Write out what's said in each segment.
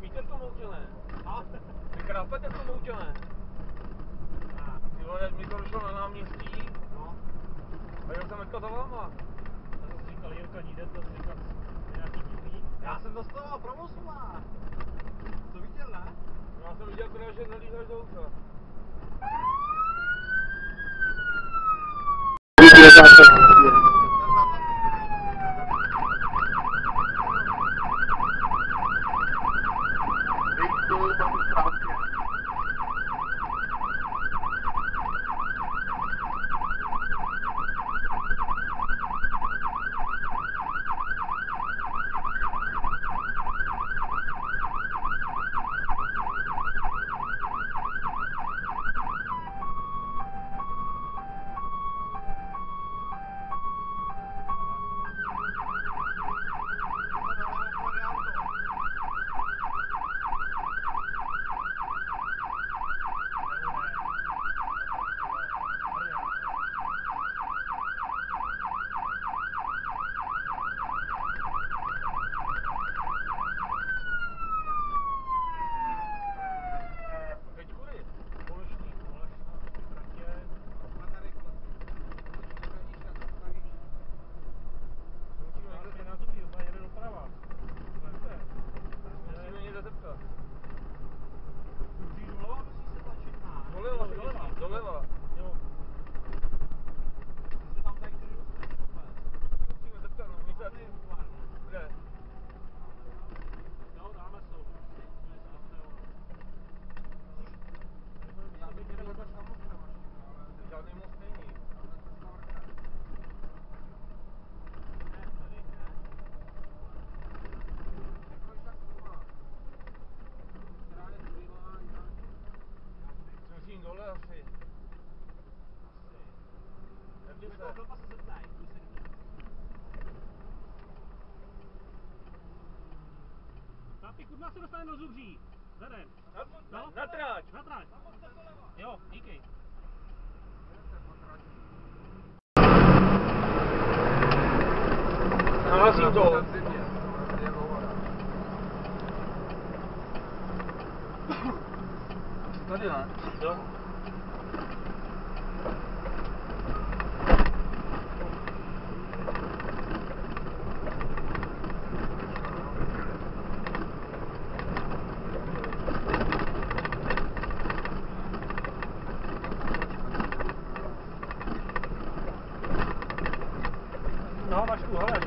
Víte, co moutělé? No. A? Vy krapete, co moutělé? Ty vole, mi to došlo na náměstí. No. A jel jsem teďka za váma. A to říkal Jirka Nídec, to říkal nějaký divný. Já jsem dostával promosula. To viděl, ne? No, já jsem viděl, teda, že nelíháš do ucha. Thank you. Tapi kurva se dostane do zubří. Zadem. Na, no? na tráč. Na tráč. Jo, díky. Nahlasím to. Tady ne? Jo.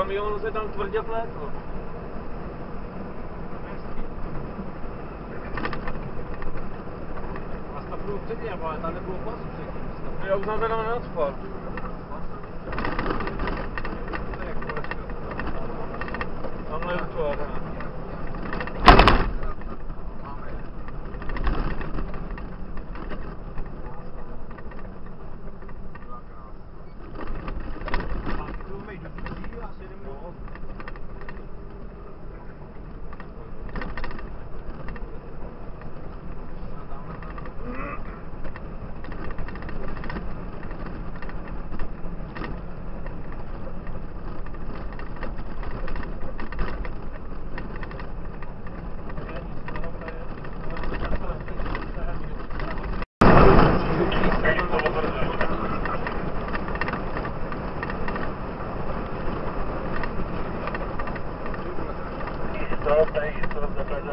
kamionu se tam tvrdě plétlo. No. A stafru předtím, ale tam nebylo pasu předtím. Já už jsem teda neodspal. Tam neodspal.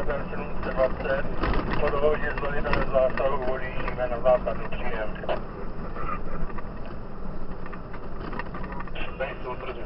Karlsruhe 720 po dohodě s velitelem zásahu volíme na západní příjem. Nejsou první.